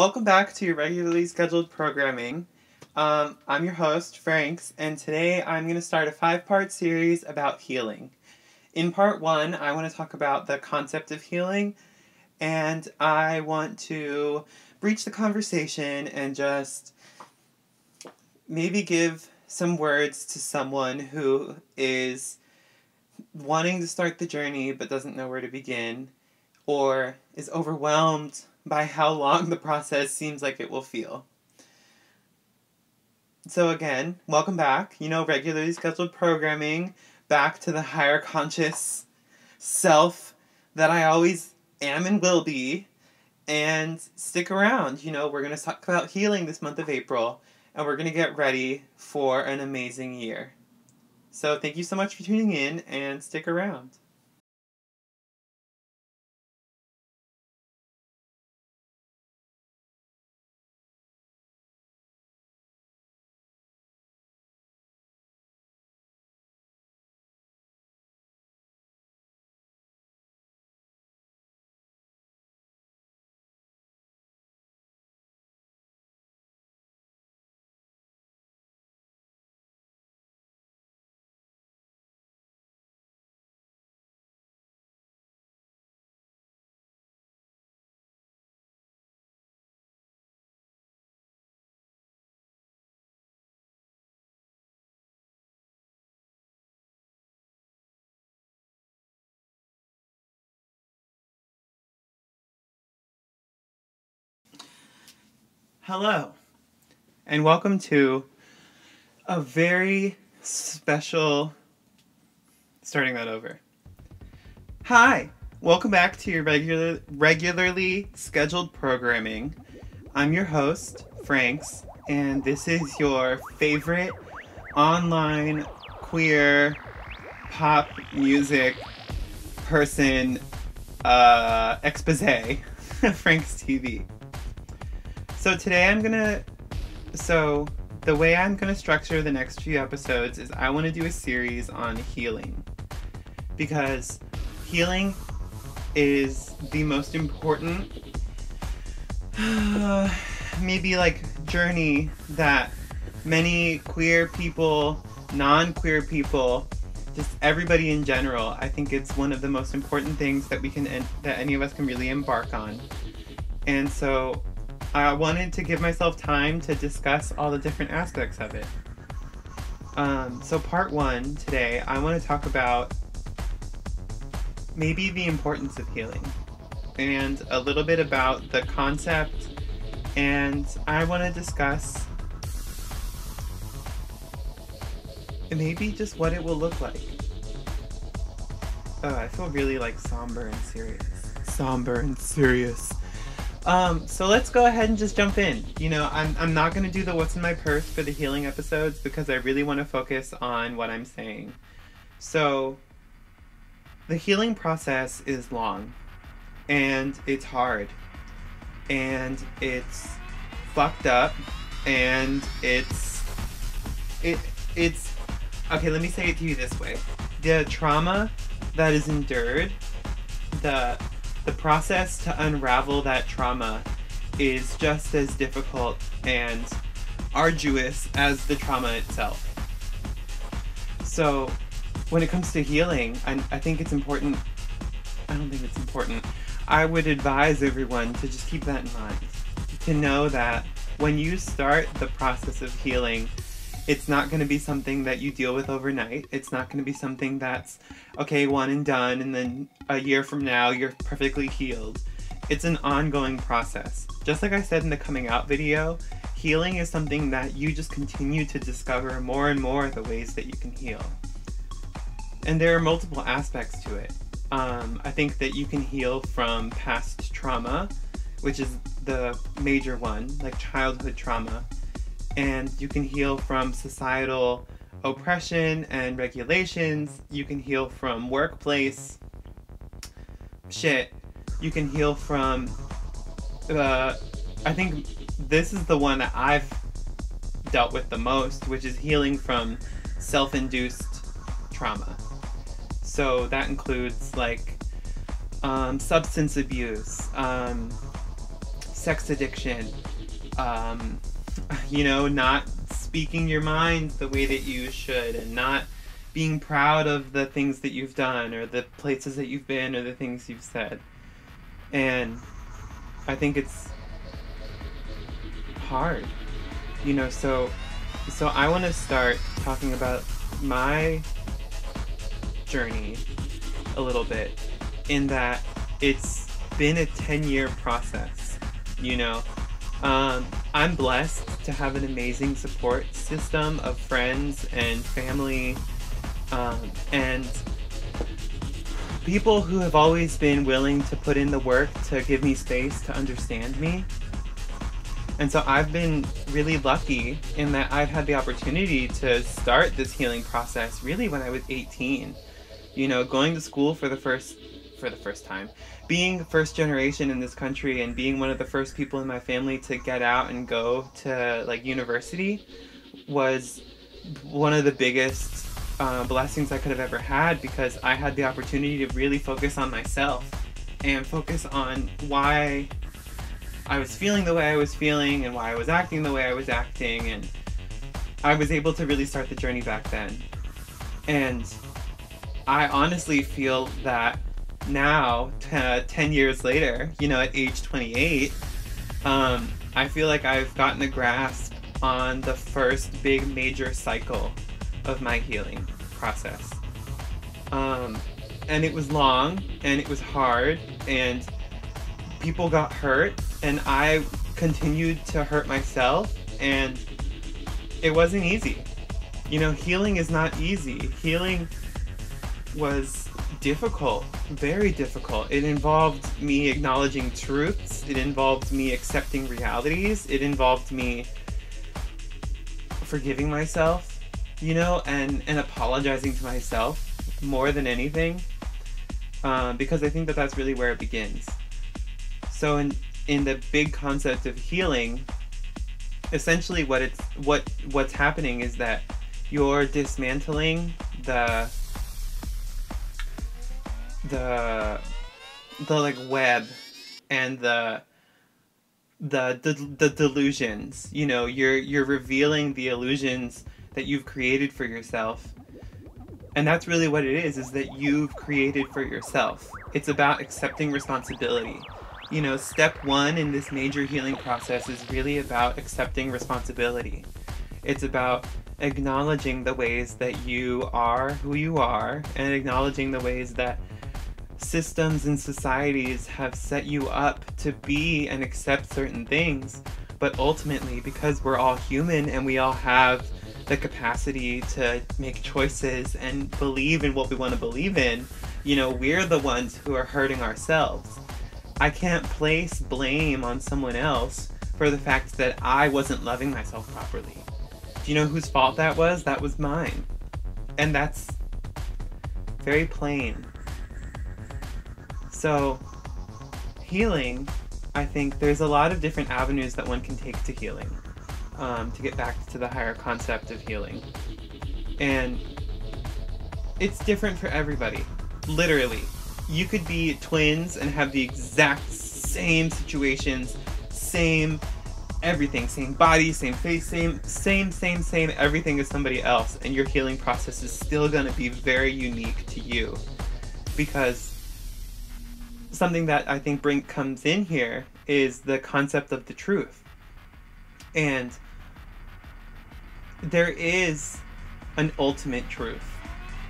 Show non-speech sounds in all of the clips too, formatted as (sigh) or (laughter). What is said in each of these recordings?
Welcome back to your regularly scheduled programming. Um, I'm your host, Franxx, and today I'm going to start a five part series about healing. In part one, I want to talk about the concept of healing, and I want to breach the conversation and just maybe give some words to someone who is wanting to start the journey but doesn't know where to begin, or is overwhelmed by how long the process seems like it will feel. So, again, welcome back. You know, regularly scheduled programming, back to the higher conscious self that I always am and will be. And stick around. You know, we're going to talk about healing this month of April, and we're going to get ready for an amazing year. So, thank you so much for tuning in, and stick around. Hello, and welcome to a very special. Starting that over. Hi, welcome back to your regular, regularly scheduled programming. I'm your host, Franxx, and this is your favorite online queer pop music person uh, expose, (laughs) Franxx TV. So today I'm gonna. So the way I'm gonna structure the next few episodes is I want to do a series on healing because healing is the most important, (sighs) maybe like journey that many queer people, non-queer people, just everybody in general. I think it's one of the most important things that we can that any of us can really embark on. And so I wanted to give myself time to discuss all the different aspects of it. Um, so, part one today, I want to talk about maybe the importance of healing and a little bit about the concept, and I want to discuss maybe just what it will look like. Oh, I feel really like somber and serious. Somber and serious. Um, so let's go ahead and just jump in. You know, I'm, I'm not going to do the what's in my purse for the healing episodes because I really want to focus on what I'm saying. So, the healing process is long and it's hard and it's fucked up and it's it it's okay let me say it to you this way the trauma that is endured the the process to unravel that trauma is just as difficult and arduous as the trauma itself. So, when it comes to healing, I, I think it's important. I don't think it's important. I would advise everyone to just keep that in mind. To know that when you start the process of healing, it's not going to be something that you deal with overnight. It's not going to be something that's, okay, one and done, and then a year from now you're perfectly healed. It's an ongoing process. Just like I said in the coming out video, healing is something that you just continue to discover more and more the ways that you can heal. And there are multiple aspects to it. Um, I think that you can heal from past trauma, which is the major one, like childhood trauma and you can heal from societal oppression and regulations. You can heal from workplace shit. You can heal from. Uh, I think this is the one that I've dealt with the most, which is healing from self induced trauma. So that includes like um, substance abuse, um, sex addiction, um, (laughs) you know, not speaking your mind the way that you should, and not being proud of the things that you've done, or the places that you've been, or the things you've said. And I think it's hard, you know, so so I want to start talking about my journey a little bit in that it's been a 10 year process you know um, i'm blessed to have an amazing support system of friends and family um, and people who have always been willing to put in the work to give me space to understand me and so I've been really lucky in that I've had the opportunity to start this healing process really when I was 18. You know, going to school for the first for the first time, being first generation in this country and being one of the first people in my family to get out and go to like university was one of the biggest uh, blessings I could have ever had because I had the opportunity to really focus on myself and focus on why I was feeling the way I was feeling and why I was acting the way I was acting, and I was able to really start the journey back then. And I honestly feel that now, t- 10 years later, you know, at age 28, um, I feel like I've gotten a grasp on the first big major cycle of my healing process. Um, and it was long and it was hard and people got hurt and I continued to hurt myself and it wasn't easy. You know, healing is not easy. Healing was difficult, very difficult. It involved me acknowledging truths, it involved me accepting realities, it involved me forgiving myself, you know, and, and apologizing to myself more than anything. Uh, because I think that that's really where it begins. So in in the big concept of healing, essentially what it's what what's happening is that you're dismantling the the the like web and the the the, the delusions. You know you're you're revealing the illusions that you've created for yourself. And that's really what it is is that you've created for yourself. It's about accepting responsibility. You know, step one in this major healing process is really about accepting responsibility. It's about acknowledging the ways that you are who you are and acknowledging the ways that systems and societies have set you up to be and accept certain things. But ultimately, because we're all human and we all have the capacity to make choices and believe in what we want to believe in, you know, we're the ones who are hurting ourselves. I can't place blame on someone else for the fact that I wasn't loving myself properly. Do you know whose fault that was? That was mine. And that's very plain. So, healing, I think there's a lot of different avenues that one can take to healing, um, to get back to the higher concept of healing. And it's different for everybody, literally you could be twins and have the exact same situations, same everything, same body, same face, same, same, same, same everything as somebody else, and your healing process is still going to be very unique to you. Because something that I think Brink comes in here is the concept of the truth. And there is an ultimate truth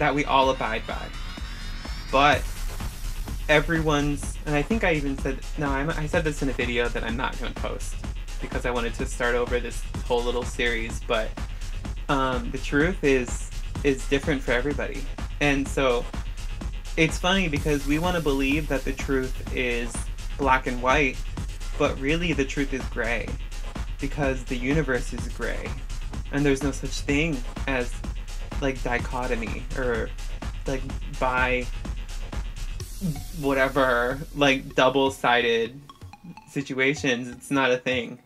that we all abide by. But everyone's, and I think I even said, no, I'm, i said this in a video that I'm not going to post because I wanted to start over this whole little series, but um, the truth is is different for everybody, and so it's funny because we want to believe that the truth is black and white, but really the truth is gray because the universe is gray, and there's no such thing as like dichotomy or like by whatever like double-sided situations. It's not a thing.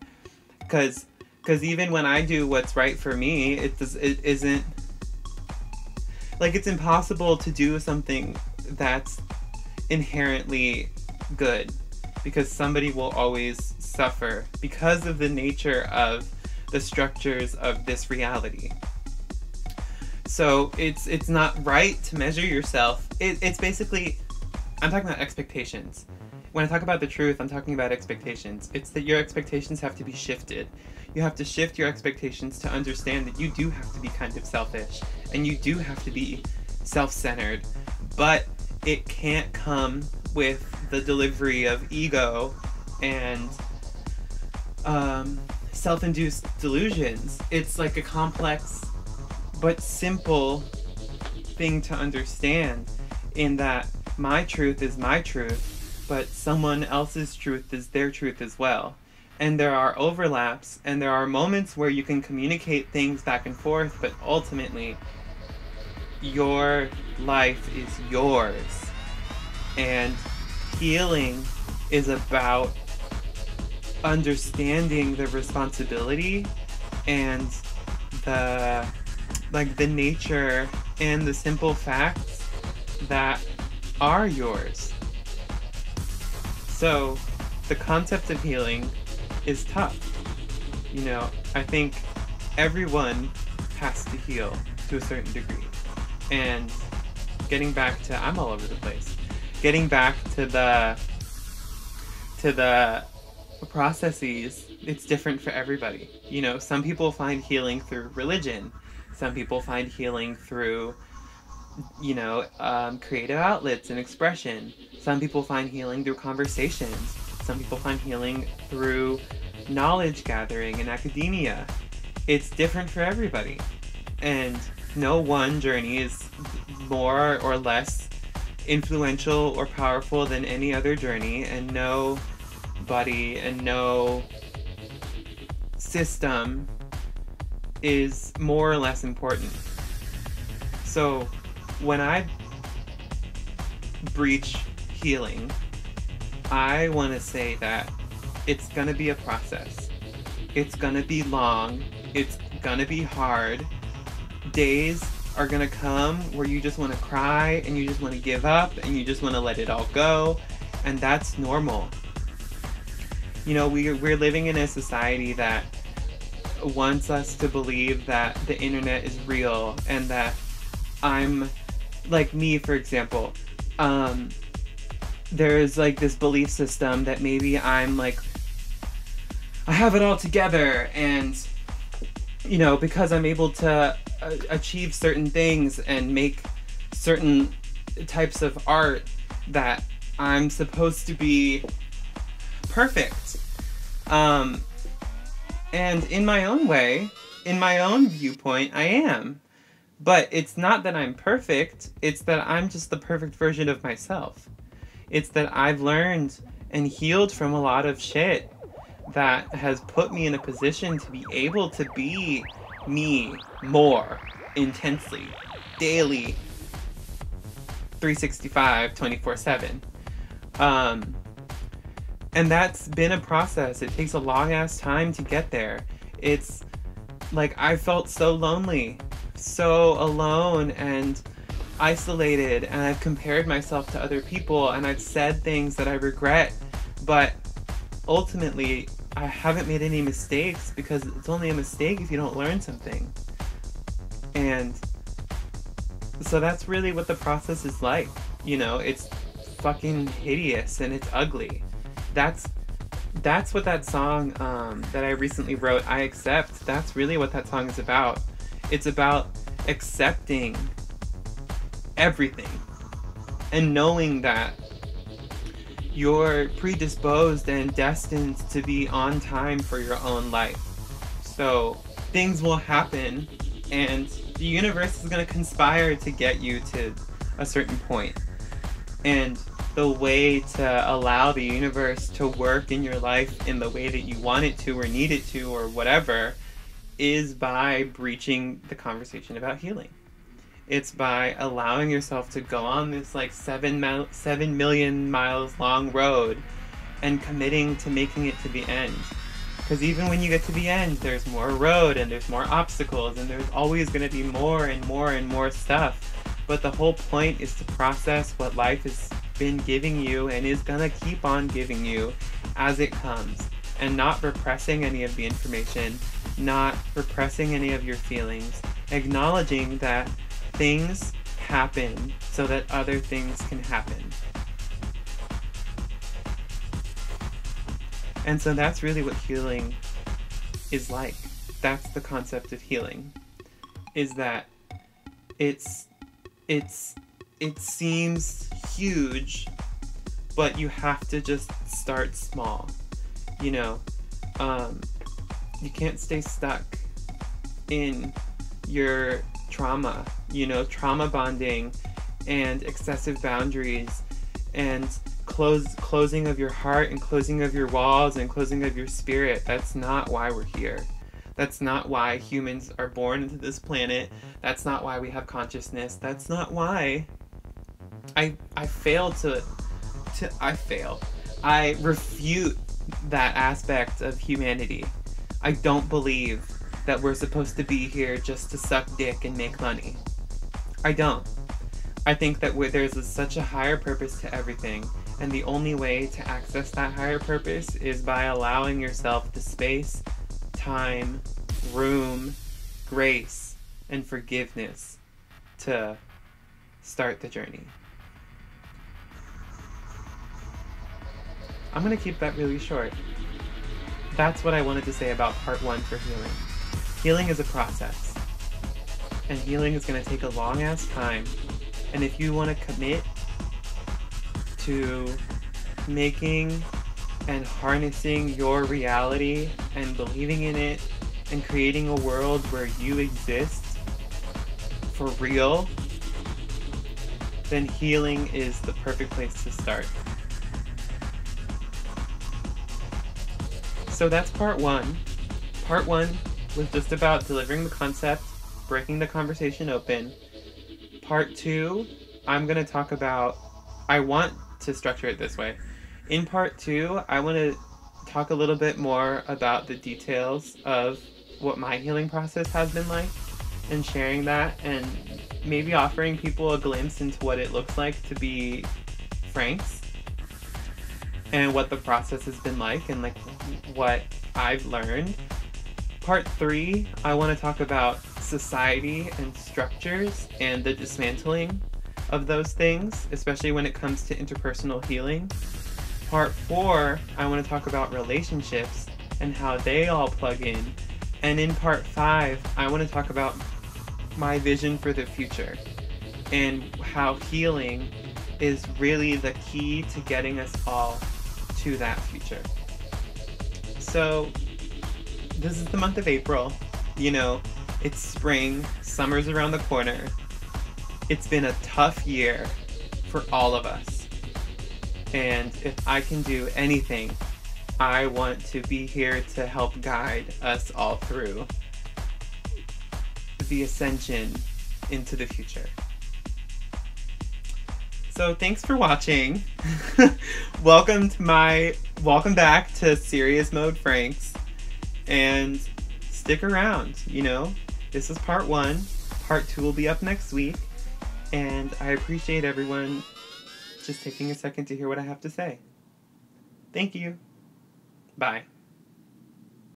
Because because even when i do what's right for me it does it isn't like it's impossible to do something that's inherently good because somebody will always suffer because of the nature of the structures of this reality. So it's it's not right to measure yourself. It, it's basically, I'm talking about expectations. When I talk about the truth, I'm talking about expectations. It's that your expectations have to be shifted. You have to shift your expectations to understand that you do have to be kind of selfish and you do have to be self centered, but it can't come with the delivery of ego and um, self induced delusions. It's like a complex but simple thing to understand in that my truth is my truth, but someone else's truth is their truth as well. And there are overlaps, and there are moments where you can communicate things back and forth, but ultimately, your life is yours. And healing is about understanding the responsibility and the like the nature and the simple facts that are yours. So, the concept of healing is tough. You know, I think everyone has to heal to a certain degree. And getting back to I'm all over the place. Getting back to the to the processes, it's different for everybody. You know, some people find healing through religion. Some people find healing through, you know, um, creative outlets and expression. Some people find healing through conversations. Some people find healing through knowledge gathering and academia. It's different for everybody. And no one journey is more or less influential or powerful than any other journey, and no body and no system is more or less important. So when I breach healing, I want to say that it's going to be a process. It's going to be long. It's going to be hard. Days are to come where you just want to cry and you just want to give up and you just want to let it all go. And that's normal. You know, we, we're living in a society that wants us to believe that the internet is real and that I'm like me for example um there's like this belief system that maybe I'm like I have it all together and you know because I'm able to achieve certain things and make certain types of art that I'm supposed to be perfect um and in my own way, in my own viewpoint, I am. But it's not that I'm perfect, it's that I'm just the perfect version of myself. It's that I've learned and healed from a lot of shit that has put me in a position to be able to be me more intensely, daily, 365, 24 7. Um, and that's been a process. It takes a long ass time to get there. It's like I felt so lonely, so alone and isolated, and I've compared myself to other people and I've said things that I regret, but ultimately I haven't made any mistakes because it's only a mistake if you don't learn something. And so that's really what the process is like. You know, it's fucking hideous and it's ugly that's that's what that song um, that I recently wrote, I Accept, that's really what that song is about. It's about accepting everything and knowing that you're predisposed and destined to be on time for your own life. So things will happen and the universe is going to conspire to get you to a certain point. And the way to allow the universe to work in your life in the way that you want it to or need it to or whatever is by breaching the conversation about healing. It's by allowing yourself to go on this like seven seven million miles long road and committing to making it to the end. Because even when you get to the end, there's more road and there's more obstacles and there's always going to be more and more and more stuff. But the whole point is to process what life has been giving you and is gonna keep on giving you as it comes. and not repressing any of the information, not repressing any of your feelings, acknowledging that things happen so that other things can happen. And so that's really what healing is like. That's the concept of healing. Is that it's it's it seems huge, but you have to just start small. You know, um, you can't stay stuck in your trauma, you know, trauma bonding and excessive boundaries and close closing of your heart and closing of your walls and closing of your spirit. That's not why we're here. That's not why humans are born into this planet. That's not why we have consciousness. That's not why I I fail to to I fail. I refute that aspect of humanity. I don't believe that we're supposed to be here just to suck dick and make money. I don't. I think that there's a, such a higher purpose to everything, and the only way to access that higher purpose is by allowing yourself the space, time, room, grace, and forgiveness to start the journey. I'm going to keep that really short. That's what I wanted to say about part one for healing. Healing is a process, and healing is going to take a long ass time. And if you want to commit to making and harnessing your reality and believing in it and creating a world where you exist for real, then healing is the perfect place to start. So that's part one. Part one was just about delivering the concept, breaking the conversation open. Part two, I'm going to talk about, I want to structure it this way. In part two, I want to talk a little bit more about the details of what my healing process has been like and sharing that and maybe offering people a glimpse into what it looks like to be Franxx and what the process has been like and like what I've learned. Part three, I want to talk about society and structures and the dismantling of those things, especially when it comes to interpersonal healing. Part four, I want to talk about relationships and how they all plug in. And in part five, I want to talk about my vision for the future and how healing is really the key to getting us all to that future. So, this is the month of April. You know, it's spring, summer's around the corner. It's been a tough year for all of us. And if I can do anything, I want to be here to help guide us all through the ascension into the future. So thanks for watching. (laughs) welcome to my welcome back to Serious Mode Franxx. And stick around, you know. This is part 1. Part 2 will be up next week. And I appreciate everyone just taking a second to hear what I have to say. Thank you. Bye.